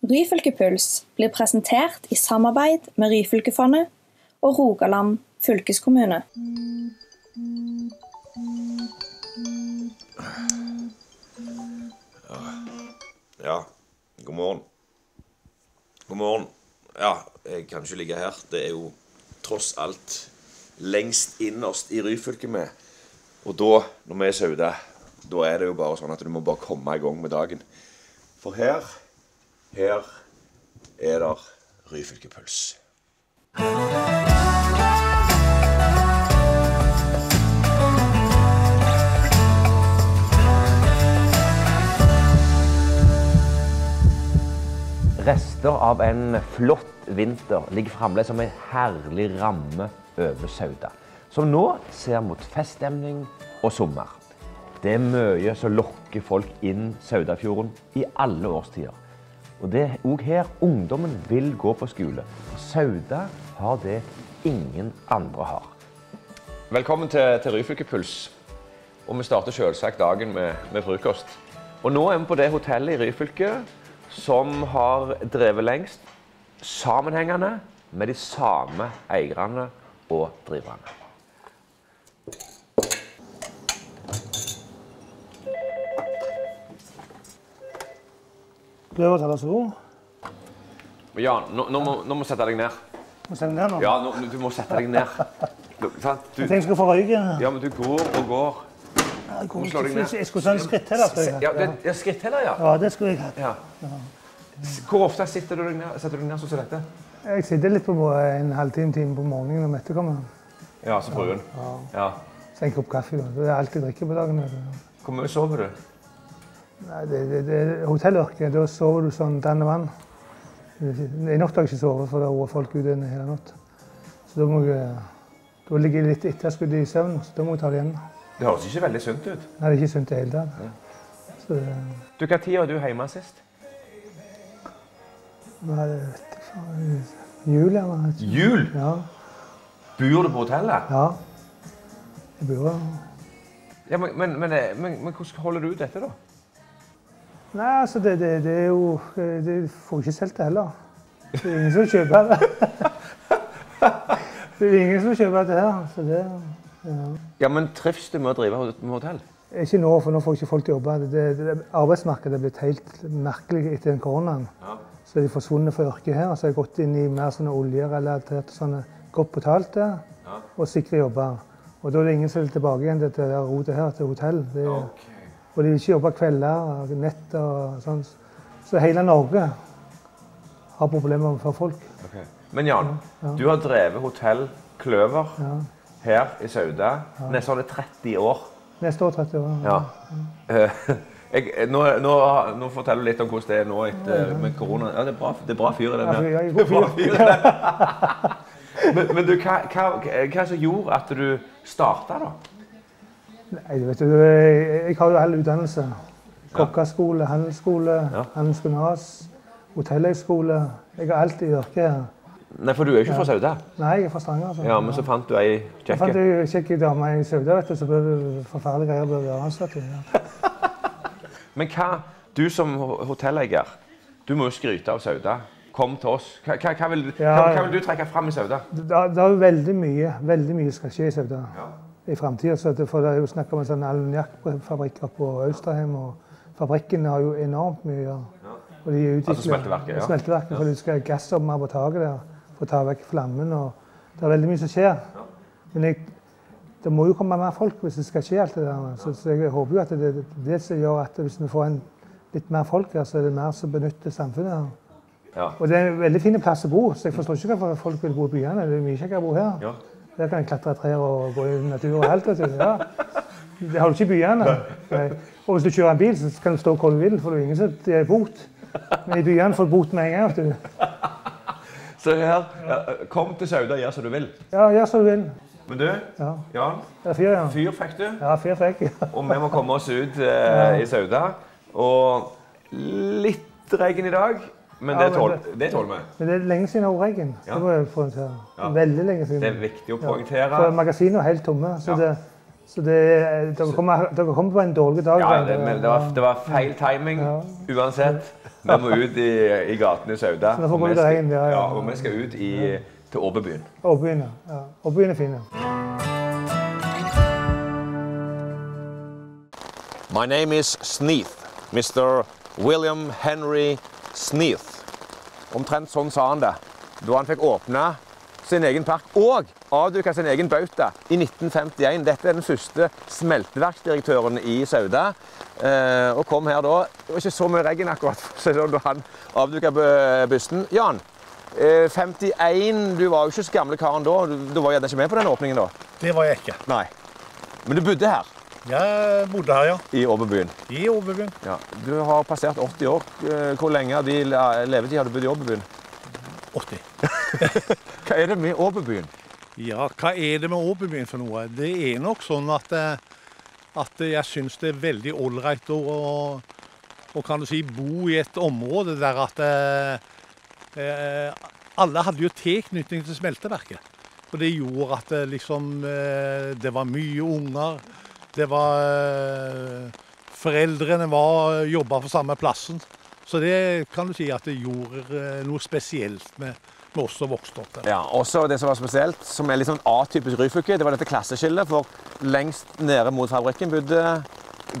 Ryfylkepuls blir presentert i samarbeid med Ryfylkefondet og Rogaland fylkeskommune. Ja, god morgen. God morgen. Ja, jeg kan ikke ligge her. Det er jo tross alt lengst innerst i Ryfylke med. Og da, når vi er Sauda, da er det jo bare sånn at du må bare komme i gang med dagen. For her, her er der Ryfylkepuls. Rester av en flott vinter ligger fremdeles som en herlig ramme over Sauda, som nå ser mot feststemning og sommer. Det er mye som lokker folk inn Saudafjorden i alle årstider. Og det er òg her ungdommen vil gå på skole. Sauda har det ingen andre har. Velkommen til, til Ryfylkepuls. Og vi starter selvsagt dagen med, med frokost. Og nå er vi på det hotellet i Ryfylke som har drevet lengst sammenhengende med de samme eierne og driverne. Prøv å ta deg så. Jan, nå, nå, må, nå må sette deg ned. Må sette deg ned nå. Ja, nå, du må sette deg ned. Du, sant? du, Jeg tenkte jeg skulle få røyke. ja, men du går og går. Jeg, går slå jeg, jeg skulle ta en skritt til. da, Ja, det, ja ja. Ja, det skulle jeg hatt. ja. Hvor ofte sitter du deg ned, setter du deg ned sånn som dette? Jeg sitter litt på en halvtime time på morgenen når Mette kommer. Ja, som fruen. Ja. Så en kopp kaffe. Det er alt jeg drikker på dagen. Hvor mye sover du? Nei, det, det, det hotellyrket. Da sover du sånn denne vann. I natt har jeg ikke sovet, for det har vært folk ute en hele natt. Så da må jeg Da ligger jeg litt etterskudd i søvn, så da må jeg ta det igjen. Det høres ikke veldig sunt ut. Nei, det er ikke sunt i det hele tatt. Så det, Du, Hva tid var du hjemme sist? Er det, vet jeg faen, jul, ja. men- Jul? Ja. Bor du på hotellet? ja. Jeg bor Ja, men, men, men, men, men hvordan holder du ut dette, da? Nei, altså, det, det, det er jo Du får ikke solgt det heller. Det er ingen som kjøper det. Det er ingen som kjøper det her. Så det Ja, men Trives du med å drive med hotell? er ikke nå, for nå får ikke folk jobbe. Det, det, det, arbeidsmarkedet er blitt helt merkelig etter den koronaen. Ja. Så er de forsvunnet fra yrket her. Så har jeg gått inn i mer sånne oljerelaterte, sånne godt betalte Ja. og sikre jobber. Og da er det ingen som vil tilbake igjen til det rotet her, til hotell. Det, Ok. Og de vil ikke jobbe kvelder og netter og sånn. Så hele Norge har problemer for folk. Okay. Men Jan, Ja. du har drevet hotell Kløver Ja. her i Sauda nesten det 30 år. Neste år 30 år. Ja. Eh, Jeg, nå, nå, nå forteller du litt om hvordan det er nå etter med korona. Ja, det er bra, det er bra fyr i den her. er Det er bra fyr. fyr i den. Men, men du, hva, hva, hva som gjorde at du starta, da? Nei, vet du, jeg, har jo hele utdannelse. Kokkeskole, handelsskole, Ja. handelsgymnas, hotellhøgskole. Jeg har alt i yrket her. Nei, for du er jo ikke fra Sauda. Nei, jeg er fra Stavanger. altså. Ja, men så fant du ei Jeg fant kjekke. ei kjekk dame i Sauda, vet du, så ble det forferdelige greier å være ansatt. Ja. Men hva, du som ho- hotelleier, du må jo skryte av Sauda. Kom til oss. Hva, hva, vil, hva, Ja, hva ja. vil du trekke fram i Sauda? Det, er jo veldig mye veldig mye skal skje i Sauda i framtida. For det er jo snakk om en sånn ammoniakkfabrikk på Austrheim. og Fabrikken har jo enormt mye å gjøre. Og de utvikler, Altså smelteverket, ja. Smelteverket, for de skal ha gass opp mer på taket der for å ta vekk flammen. og Det er veldig mye som skjer. Men jeg, det må jo komme mer folk hvis det skal skje alt det der. Så, så jeg håper jo at det er det som gjør at hvis vi får en, litt mer folk her, så er det mer som benytter samfunnet her. Ja. Og det er en veldig fin plass å bo, så jeg forstår ikke hvorfor folk vil bo i byene. Det er mye kjekkere å bo her. Ja. Der kan jeg klatre trær og gå i naturen og alt. Ja. Det har du ikke i byene. Nei. Og hvis du kjører en bil, så kan du stå hvor du vil, for det er ingen som gir bot. Men i byene får du bot med en gang. du. Så her, ja, kom til Sauda og gjør som du vil. Ja, gjør som du vil. Men du, Ja, Jan, fyr, ja. fyr fikk du. Ja, fyr fikk jeg. Og vi må komme oss ut eh, i Sauda. Og litt regn i dag, men det tål- det- tåler vi. Men det er lenge siden jeg har regn. Ja. Det må jeg poengtere. Ja. Veldig lenge siden. Det er viktig å For poengtere. magasinet er helt tomme. Så, Ja. det, Så det, dere, kommer, kom på en dårlig dag. Ja, det, men det var, det var feil timing Ja. uansett. Vi må ut i, i gatene i Sauda. Så det får gå Og vi skal- regn, ja, ja. ja, og vi skal ut i, til Åbebyen. Åbebyen, ja. Åbebyen er fin. My name is Sneath. Mr. William Henry Sneath. Omtrent sånn sa han det da han fikk åpna sin egen park og avduka sin egen bauta i 1951. Dette er den første smelteverksdirektøren i Sauda. Eh, og kom her da. Det var ikke så mye regn akkurat sånn, da han avduka bysten. Jan, eh, 51, du var jo ikke så gamle karen da. Du, du var gjerne ikke med på den åpningen da? Det var jeg ikke. Nei. Men du bodde her Jeg bodde her, ja. i Åbebyen. I Åbebyen. Ja. Du har passert 80 år. Eh, Hvor lenge av levetid har du bodd i Åbebyen? 80. Hva er det med Åbebyen? Ja, hva er det med Åbebyen for noe? Det er nok sånn at, eh, at jeg syns det er veldig ålreit å, å, kan du si, bo i et område der at eh, eh, alle hadde jo tilknytning til smelteverket. Og det gjorde at liksom Det var mye unger. Det var eh, Foreldrene var jobba på samme plassen. Så det kan du si at det gjorde eh, noe spesielt med, med oss som vokste opp der. Ja, også det som var spesielt, som er litt sånn atypisk Ryfylke, det var dette klasseskillet. For lengst nede mot fabrikken bodde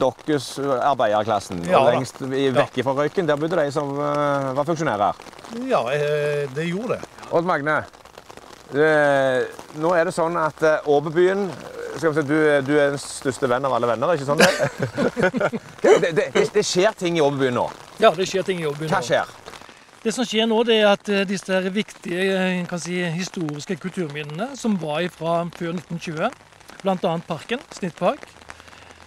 deres arbeiderklassen. Ja og lengst vekk fra røyken, der bodde de som uh, var funksjonærer. Ja, eh, det gjorde det. Odd Magne, eh, nå er det sånn at eh, Åbebyen vi si, du, du er den største venn av alle venner, ikke sånn? det, det, det, det skjer ting i Åbebyen nå. Ja, det skjer ting i jobben. Hva skjer? Det som skjer nå, det er at eh, disse viktige eh, kan si, historiske kulturminnene som var fra før 1920, bl.a. parken, Snittpark,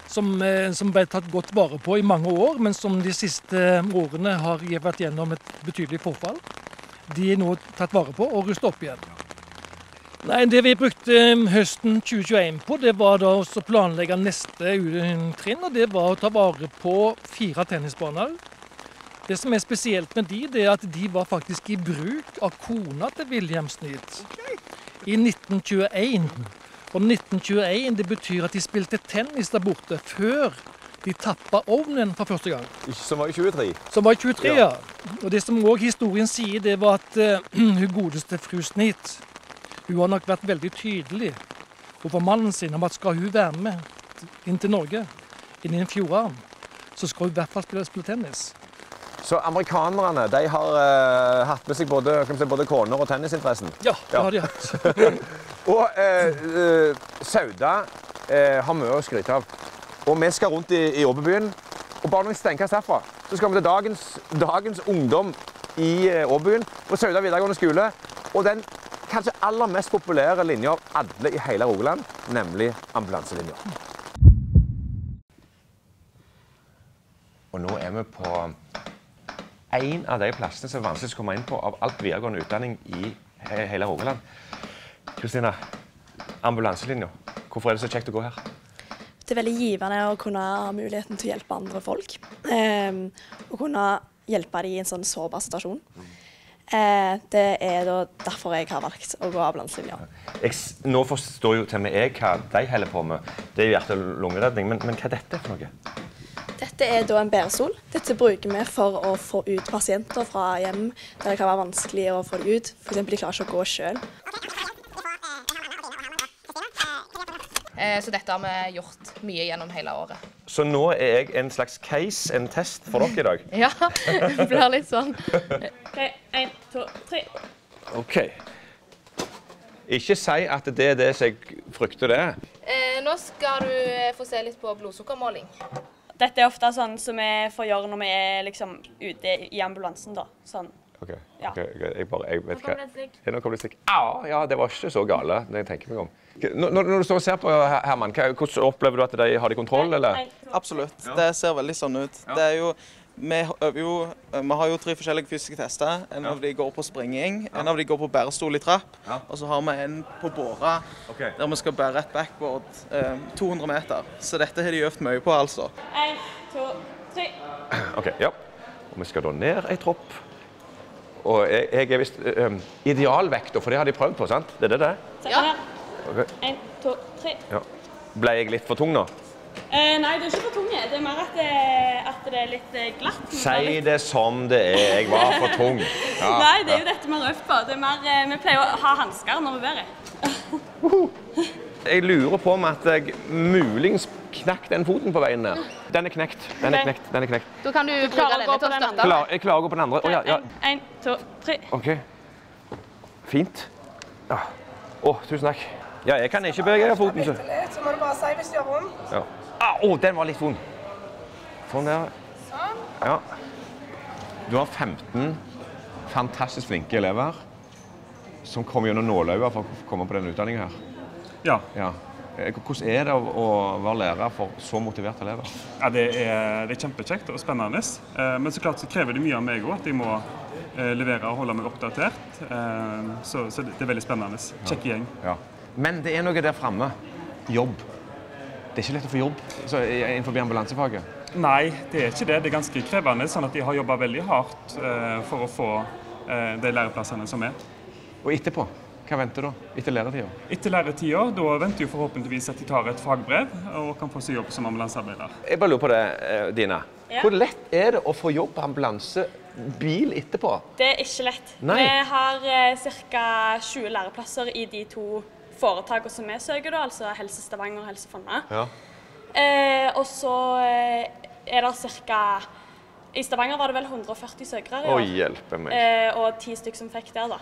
som, eh, som ble tatt godt vare på i mange år, men som de siste årene har vært gjennom et betydelig forfall, de er nå tatt vare på og rustet opp igjen. Nei, Det vi brukte eh, høsten 2021 på, det var da å planlegge neste trinn. og Det var å ta vare på fire tennisbaner. Det som er spesielt med de, det er at de var faktisk i bruk av kona til William Sneed i 1921. Og 1921 det betyr at de spilte tennis der borte før de tappa ovnen for første gang. Som var i 23. Som var i 23, ja. Og det som òg historien sier, det var at uh, hun godeste fru Sneed hun har nok vært veldig tydelig overfor mannen sin om at skal hun være med inn til Norge, inn i en fjordarm, så skal hun i hvert fall spille, spille tennis. Så amerikanerne de har uh, hatt med seg både, si, både koner og tennisinteressen. Ja, det Ja. har de hatt. Og uh, eh, Sauda har mye å skryte av. Og vi skal rundt i, i Åbebyen. Og bare noen steinkast herfra så skal vi til dagens, dagens ungdom i Åbebyen på Sauda videregående skole. Og den kanskje aller mest populære linja av alle i hele Rogaland, nemlig ambulanselinja. Og nå er vi på en av de plassene som er vanskeligst å komme inn på av alt videregående utdanning i hele Rogaland. Kristina, ambulanselinja. Hvorfor er det så kjekt å gå her? Det er veldig givende å kunne ha muligheten til å hjelpe andre folk. Eh, og kunne hjelpe dem i en sånn sårbar situasjon. Eh, det er da derfor jeg har valgt å gå ambulanselinja. Jeg, s- nå forstår jo til og med jeg hva de holder på med. Det er jo hjerte- og lungeredning. Men, men hva er dette for noe? Dette er da en bærestol. Dette bruker vi for å få ut pasienter fra hjem der det kan være vanskelig å få dem ut. F.eks. de klarer ikke å gå sjøl. Eh, Så dette har vi gjort mye gjennom hele året. Så nå er jeg en slags case, en test for dere i dag. Ja, det blir litt sånn. Én, to, tre. OK. Ikke si at det er det som jeg frykter det er. Eh, Nå skal du eh, få se litt på blodsukkermåling. Dette er ofte sånn som vi får gjøre når vi er liksom ute i ambulansen, da. Sånn. Ok, Ja. okay, ok, jeg bare, jeg vet Nå kom hva. det et stikk. Ja, Nå kommer det et stikk. Au, ja, det var ikke så gale, når jeg tenker meg om. Når når du står og ser på Herman, hvordan opplever du at de har de kontroll, eller? Absolutt. Det ser veldig sånn ut. Det er jo, vi, øver jo, vi har jo tre forskjellige fysiske tester. En av de går på springing, en av de går på bærestol i trapp, Ja. og så har vi en på båre okay. der vi skal bære et backboard eh, 200 meter. Så dette har de øvd mye på, altså. En, to, tre. Ok, ja. Og vi skal da ned ei tropp. Og jeg, jeg er visst um, idealvekta, for det har de prøvd på, sant? Det er det det? Ja. Okay. En, to, tre. Ja. Ble jeg litt for tung nå? Eh, nei, det er ikke for tunge. Det er mer at det, at det er litt eh, glatt. Si det som det er. Jeg var for tung. Ja. Nei, det er jo dette vi har øvd på. Det er mer, eh, vi pleier å ha hansker når vi bærer. Jeg lurer på om at jeg muligens knakk den foten på veien ned. Den er knekt. Den er knekt. Den er knekt. Da kan du klarer bruke å gå på til å den andre. Klar, jeg klarer å gå på den andre. Oh, ja, ja. En, to, tre. OK. Fint. Ja. oh, tusen takk. Ja, jeg kan ikke bevege foten. Så. Så må du bare si hvis du gjør vondt. Ja. Ah, å, den var litt vond. Sånn der. Ja. Du har 15 fantastisk flinke elever som kommer gjennom nålauget for å komme på denne utdanningen her. Ja. Ja. Eh, Hvordan er det å å være lærer for så motiverte elever? Ja, det, er, det er kjempekjekt og spennende. Eh, Men så klart så krever det mye av meg òg, at jeg må eh, levere og holde meg oppdatert. Eh, Så, så det er veldig spennende. Kjekk gjeng. Ja. Men det er noe der framme. Jobb. Det er ikke lett å få jobb så, i- innenfor ambulansefaget. Nei, det er ikke det. Det er ganske krevende. sånn at de har jobba veldig hardt eh, for å få eh, de læreplassene som er. Og etterpå? Hva venter da? Etter læretida? Etter læretida da venter jo forhåpentligvis at de tar et fagbrev og kan få seg jobb som ambulansearbeider. Jeg bare lurer på det, eh, Dina. Ja. Hvor lett er det å få jobb på ambulansebil etterpå? Det er ikke lett. Nei. Vi har eh, ca. 20 læreplasser i de to foretakene som vi søker, da, altså Helse Stavanger og Helse Fonna. Ja. Eh, og så eh, er det ca. I Stavanger var det vel 140 søkere Å, hjelpe meg. Eh, og ti stykker som fikk der, da.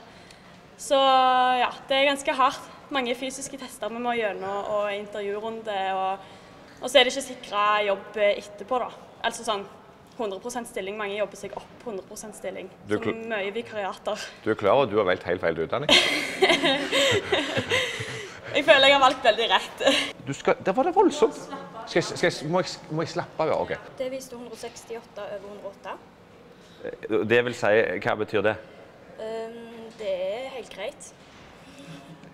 Så ja, det er ganske hardt. Mange fysiske tester vi må gjennom, og intervjurunde. Og, og så er det ikke sikra jobb eh, etterpå, da. Altså sånn 100% stilling. Mange jobber seg opp 100% stilling. Du Så mye vikariater. Du er klar over at du har valgt helt feil utdanning? Jeg føler jeg har valgt veldig rett. Du skal, der var det voldsomt. Skal jeg, skal jeg, må, jeg, må jeg slappe av? Ja, OK. Det viste 168 over 108. Det vil si, hva betyr det? Um, det er helt greit.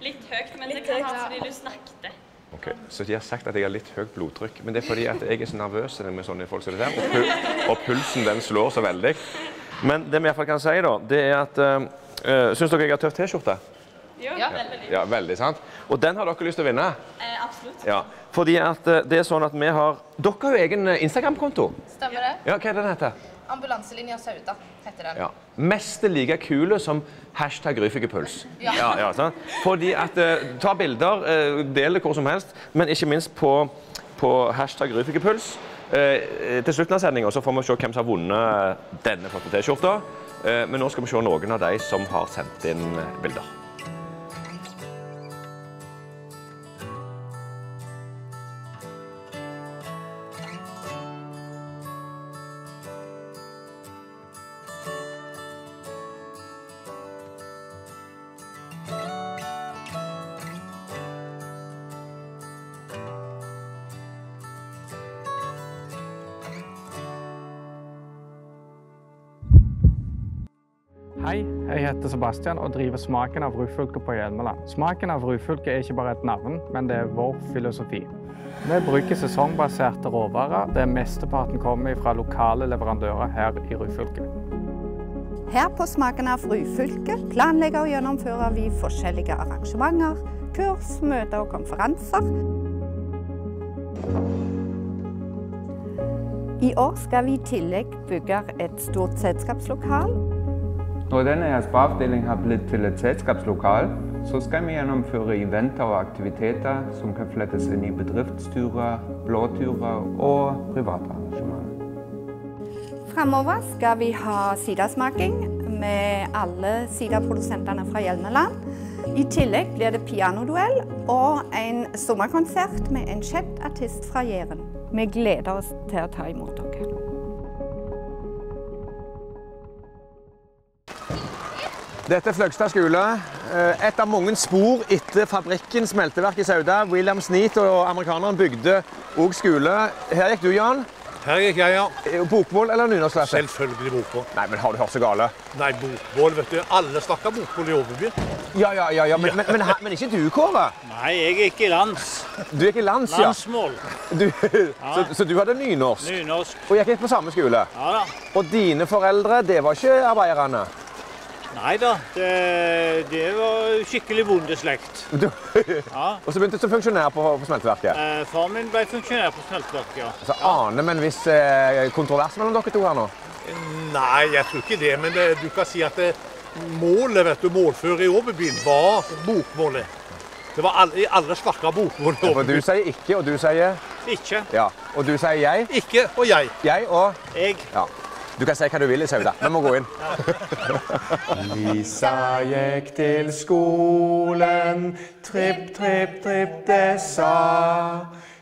Litt høyt, men Litt det kan høyt, ha ja. fordi du snakket. Ok, Så de har sagt at jeg har litt høyt blodtrykk, men det er fordi at jeg er så nervøs med sånne folk som det der, og, pul og pulsen den slår så veldig. Men det vi i hvert fall kan si, da, det er at uh, Syns dere jeg har tøff T-skjorte? Jo, veldig. Ja, veldig, sant? Og den har dere lyst til å vinne? Eh, absolutt. Ja. Fordi at eh, det er sånn at vi har Dere har jo egen eh, Instagram-konto. Stemmer det? Ja, hva er den heter? Ambulanselinja Sauda heter den. Ja. Mest like kule som hashtag ryfikepuls. Ja. Ja, ja. Fordi at eh, Ta bilder, uh, del det hvor som helst, men ikke minst på, på hashtag ryfikepuls. Eh, til slutten av sendinga får vi se hvem som har vunnet denne flotte T-skjorta. Eh, men nå skal vi se noen av de som har sendt inn eh, bilder. Jeg heter Sebastian og driver Smaken av Ryfylke på Hjelmeland. Smaken av Ryfylke er ikke bare et navn, men det er vår filosofi. Vi bruker sesongbaserte råvarer, der mesteparten kommer fra lokale leverandører her i Ryfylke. Her på Smaken av Ryfylke planlegger og gjennomfører vi forskjellige arrangementer, kurs, møter og konferanser. I år skal vi i tillegg bygge et stort selskapslokal. Når denne her spaavdeling har blitt til et selskapslokal, så skal vi gjennomføre eventer og aktiviteter som kan flettes inn i bedriftsturer, blåturer og private arrangementer. Framover skal vi ha sidasmaking med alle sidaprodusentene fra Hjelmeland. I tillegg blir det pianoduell og en sommerkonsert med en kjent artist fra Jæren. Vi gleder oss til å ta imot dere. Dette er Fløgstad skole. Eh, Et av mange spor etter fabrikkens smelteverk i Sauda. William Sneat og amerikaneren bygde òg skole. Her gikk du, Jan. Her gikk jeg, ja. Bokmål eller nynorskklasse? Selvfølgelig bokmål. Nei, men har du hørt så gale? Nei, bokmål, vet du. Alle snakker bokmål i Overby. Ja, ja, ja, ja. Men, men, men, men ikke du, Kåre? Nei, jeg gikk i lands. Du gikk i lands, ja. Landsmål. Du, så, så du hadde nynorsk? Nynorsk. Og gikk på samme skole? Ja da. Og dine foreldre, det var ikke arbeiderne? Nei da, det, det var skikkelig bondeslekt. Du, Ja. og så begynte du som funksjonær på, på smelteverket. Eh, far min ble funksjonær på smelteverket, ja. Så aner vi en viss eh, kontrovers mellom dere to her nå? Nei, jeg tror ikke det. Men det, du kan si at det, målet, vet du, målfører i Åbybyen var bokmålet. Det var alle, alle snakka bokmål i For du sier ikke, og du sier Ikke. ja. Og du sier jeg. Ikke og jeg. Jeg og Jeg. Ja. Du kan si hva du vil i Sauda. Vi må gå inn. Lisa gikk til skolen, tripp, tripp, tripp, det sa.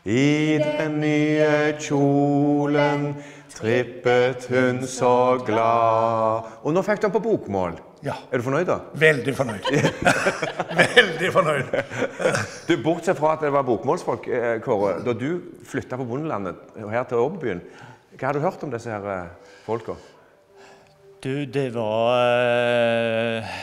I den nye kjolen trippet hun så glad. Og nå fikk du den på bokmål. Ja. Er du fornøyd, da? Veldig fornøyd. Veldig fornøyd. Du, Bortsett fra at det var bokmålsfolk, eh, Kåre. Da du flytta på bondelandet her til Åbybyen, hva har du hørt om disse her eh, folka? Du, det var uh,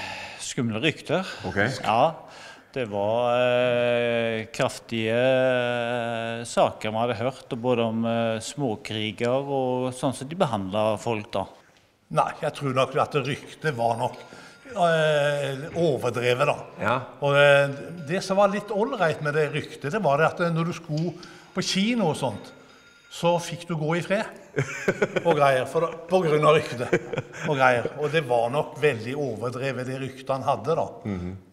skumle rykter. Okay. Ja. Det var uh, kraftige uh, saker vi hadde hørt, både om småkriger og sånn som de behandla folk, da. Nei, jeg tror nok at ryktet var nok overdrevet, da. Ja. Og det som var litt ålreit med det ryktet, det var det at når du skulle på kino og sånt, så fikk du gå i fred og greier, for, på grunn av ryktet og greier. Og det var nok veldig overdrevet, det ryktet han hadde, da.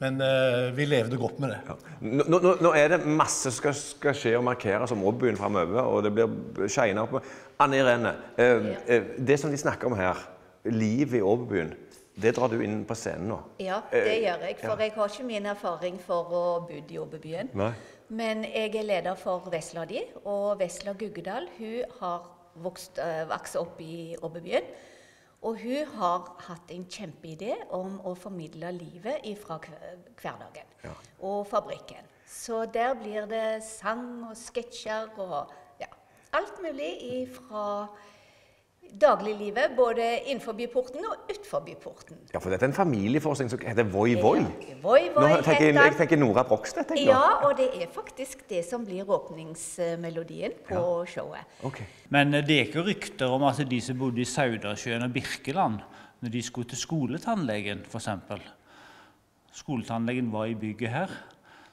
Men uh, vi levde godt med det. Nå, nå, nå er det masse som skal, skal skje og markeres om Robbyen framover, og det blir shina opp. Anne Irene, eh, ja. det som de snakker om her, livet i Åbyen, det drar du inn på scenen nå. Ja, det Eh, gjør jeg. For ja. jeg har ikke min erfaring for å bo i Åbebyen. Men jeg er leder for Vesla di, og Vesla Guggedal hun har vokst, øh, vokst opp i Åbebyen. Og hun har hatt en kjempeidé om å formidle livet fra hverdagen Ja. og fabrikken. Så der blir det sang og sketsjer og ja, alt mulig fra dagliglivet, både innenfor porten og utenfor porten. Ja, for dette er en familieforskning som heter Voi Voi. Voi, voi, Nå tenker jeg, jeg tenker Nora Brogstedt. Ja, og det er faktisk det som blir åpningsmelodien på showet. Ok. Men eh, det er ikke rykter om at de som bodde i Saudasjøen og Birkeland, når de skulle til skoletannlegen f.eks. Skoletannlegen var i bygget her.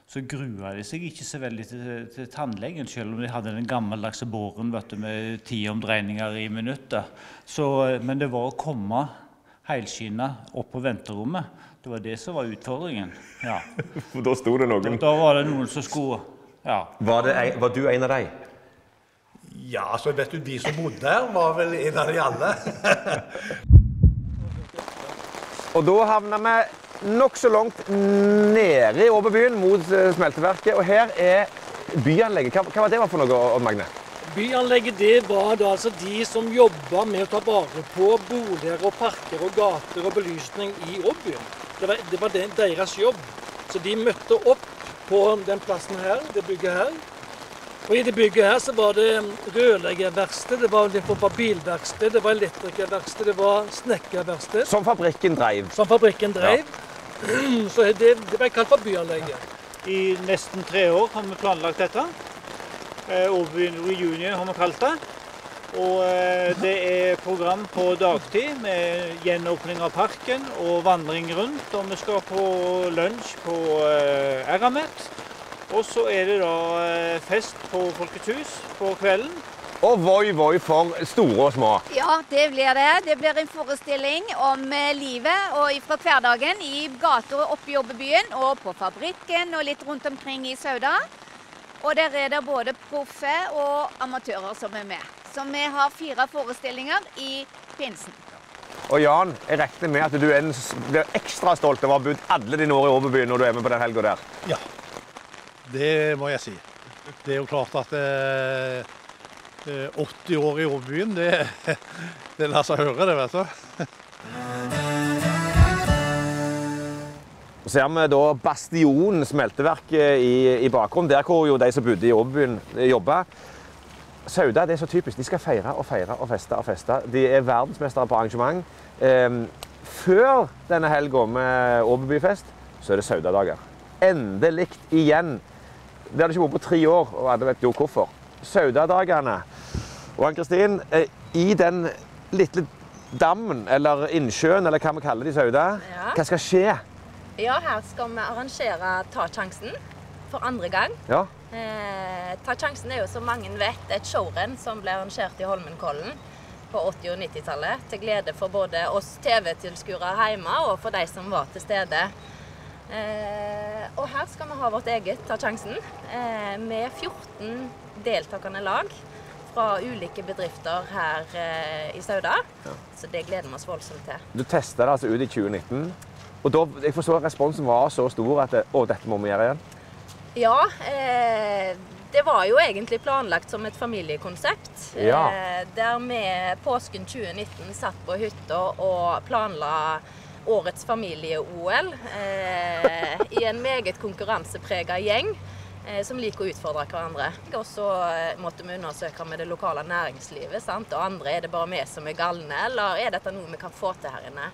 Så grua de seg ikke så veldig til, til tannlegen, selv om de hadde den gammeldagse båren vet du, med ti omdreininger i minuttet. Så, eh, men det var å komme helskinna opp på venterommet. Det var det som var utfordringen. Ja. For da sto det noen. Da var det noen som skulle ja. Var, det, en- var du en av dem? Ja, så vet du, de som bodde der, var vel en av de alle. Og da havna vi nokså langt nede i Åbebyen, mot eh, smelteverket. Og her er byanlegget. Hva, hva var det for noe, Odd Magne? Byanlegget det var da altså de som jobba med å ta vare på boliger og parker og gater og belysning i Åbyen. Det var, det var den, deres jobb. Så de møtte opp på den plassen her, det bygget her. Og I det bygget her så var det rørleggerverksted, det var, det bilverksted, det var elektrikerverksted, det var snekkerverksted. Som fabrikken dreiv. Som fabrikken dreiv. Så det, det ble kalt for byanlegget. I nesten tre år har vi planlagt dette. Overbyen Åbyen Reunion har vi kalt det. Og eh, det er program på dagtid med gjenåpning av parken og vandring rundt. Og vi skal på lunsj på eh, Eramet. Og så er det da eh, fest på Folkets hus på kvelden. Og voi voi for store og små. Ja, det blir det. Det blir en forestilling om eh, livet og fra hverdagen i gata oppe i Åbebyen og på fabrikken og litt rundt omkring i Sauda. Og der er det både proffe og amatører som er med. Så vi har fire forestillinger i pinsen. Og Jan, jeg regner med at du er en blir ekstra stolt over å ha bodd alle dine år i Åbebyen når du er med på den helga der. Ja, det må jeg si. Det er jo klart at eh, 80 år i Åbyen, det, det lar seg høre, det, vet du. Så ser vi da Bastionen smelteverk i, i bakgrunnen, der hvor jo de som bodde i Åbyen, jobba. Sauda det er så typisk. De skal feire og feire og feste og feste. De er verdensmestere på arrangement. Før denne helga med Åbybyfest, så er det Saudadager. Endelig igjen. Det hadde ikke vært på tre år, og alle vet jo hvorfor. Saudadagene. Og Ann-Kristin, eh, i den lille dammen, eller innsjøen, eller hva vi kaller det i Sauda. Ja. Hva skal skje? Ja, her skal vi arrangere Ta sjansen for andre gang. Ja. Eh, Ta sjansen er jo, som mange vet, et showrenn som ble arrangert i Holmenkollen på 80- og 90-tallet. Til glede for både oss TV-tilskuere hjemme og for de som var til stede. Eh, og her skal vi ha vårt eget Ta sjansen eh, med 14 deltakende lag fra ulike bedrifter her eh, i Sauda. Så det gleder vi oss voldsomt til. Du testa det altså ut i 2019. Og da, jeg forstår at responsen var så stor at det, å, dette må vi gjøre igjen. Ja, eh, det var jo egentlig planlagt som et familiekonsept. Ja. Eh, der vi påsken 2019 satt på hytta og planla årets familie-OL eh, i en meget konkurranseprega gjeng. eh, Som liker å utfordre hverandre. Og så eh, måtte vi undersøke med det lokale næringslivet. Sant? Og andre er det bare vi som er galne, eller er dette noe vi kan få til her inne?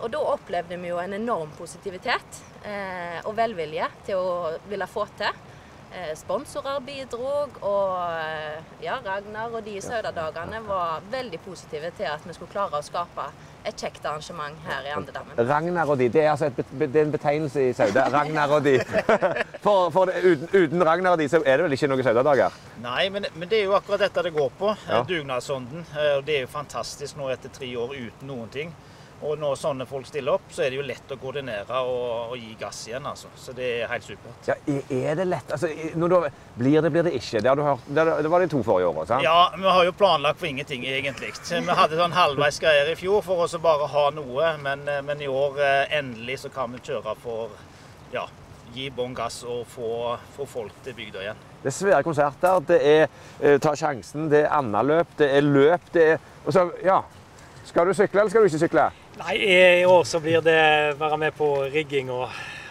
Og da opplevde vi jo en enorm positivitet eh, og velvilje til å ville få til. Eh, sponsorer bidrog, og eh, ja, Ragnar og de i Saudadagene var veldig positive til at vi skulle klare å skape et kjekt arrangement her i Andedammen. Ragnar og de, det er, altså et, det er en betegnelse i Sauda. Ragnar og de. For, for det, uten, uten Ragnar og de, så er det vel ikke noen Sauda-dager? Nei, men, men det er jo akkurat dette det går på. Ja. Ja. Dugnadsånden. Eh, og Det er jo fantastisk nå etter tre år uten noen ting. Og når sånne folk stiller opp, så er det jo lett å koordinere og, og gi gass igjen. altså. Så det er helt supert. Ja, er- det lett? Altså, når du, blir det, blir det ikke? Det, det, det var de to forrige årene, sant? Ja, vi har jo planlagt for ingenting, egentlig. Vi hadde sånn halvveis greier i fjor for oss å bare ha noe, men, eh, men i år eh, endelig så kan vi kjøre for ja, gi bånn gass og få, få folk til bygda igjen. Det er svære konserter, det er eh, Ta sjansen, det er andaløp, det er løp, det er og så, ja. Skal du sykle, eller skal du ikke sykle? Nei, i år så blir det være med på rigging og,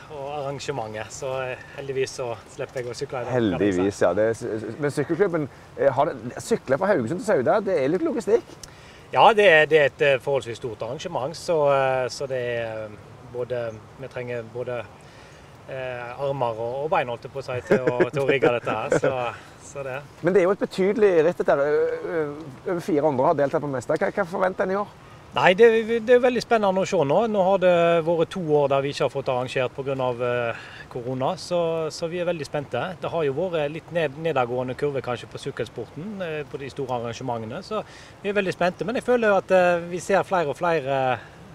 og arrangementet. Så eh, heldigvis så slipper jeg å sykle i dag. Heldigvis, ja. Det men sykkelklubben eh, har det, Sykle fra Haugesund til Sauda, det er litt logistikk? Ja, det er, det er et eh, forholdsvis stort arrangement, så, så det er både Vi trenger både eh, armer og, og bein holdt jeg på å si, til å, til å rigge dette her. Så, så det. Men det er jo et betydelig ritt. dette. Over 400 har deltatt på mester. Hva, hva forventer en i år? Nei, det, det er veldig spennende å se nå. Nå har det vært to år der vi ikke har fått arrangert pga. Uh, korona, så, så vi er veldig spente. Det har jo vært litt ned, nedadgående kurve kanskje på sykkelsporten eh, på de store arrangementene, så vi er veldig spente. Men jeg føler jo at eh, vi ser flere og flere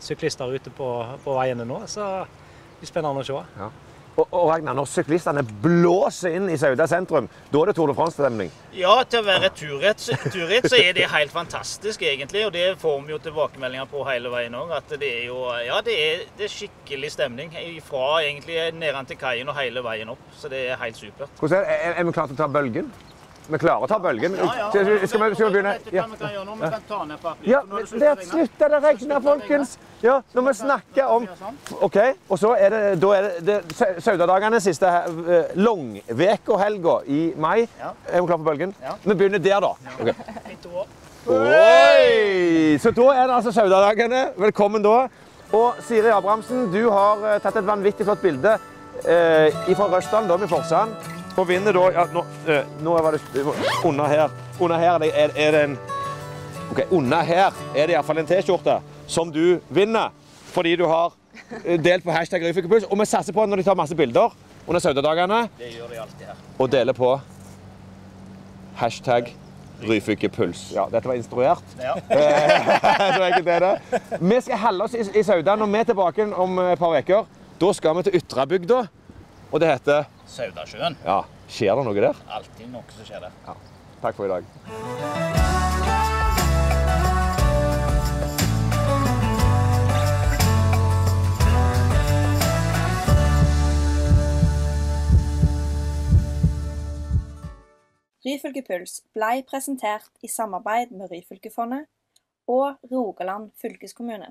syklister ute på, på veiene nå, så det blir spennende å se. Ja. Og, og Ragnar, når syklistene blåser inn i Sauda sentrum, da er det Tour de France-stemning? Ja, til å være turritt så er det helt fantastisk, egentlig. Og det får vi jo tilbakemeldinger på hele veien òg. At det er jo ja, det er, det er skikkelig stemning. Fra egentlig nedan til kaien og hele veien opp. Så det er helt supert. Hvordan er, det? er vi klare til å ta bølgen? Vi klarer å ta bølgen. Ja, ja. Skal, vi, skal vi begynne? Ja, er det slutt det å regne, slutter folkens. Ja, når vi snakker om OK, og så er det, da er det, det Sau- Saudadagene siste uh, langvekohelga i mai. Er vi klare for bølgen? Vi begynner der, da. Okay. Oi! Så da er det altså Saudadagene. Velkommen da. Og Siri Abrahamsen, du har eh, tatt et vanvittig flott bilde eh, fra Røsdalen, da med Forsand. Og vinne da ja, nå, eh, nå var det Under her. Under her er det, er, det en Ok, Under her er det iallfall en T-skjorte som du vinner fordi du har eh, delt på hashtag Ryfylkepuls. Og vi satser på når de tar masse bilder under Saudadagene Det gjør de alltid her. og deler på hashtag Ryfylkepuls. Ja, dette var instruert. Ja. Så enkelt er det. Vi skal holde oss i, i Sauda når vi er tilbake om et par uker. Da skal vi til Ytrabygda, og det heter Saudasjøen. Ja, Skjer det noe der? Alltid noe som skjer der. Takk for i dag. Ryfylkepuls blei presentert i samarbeid med Ryfylkefondet og Rogaland fylkeskommune.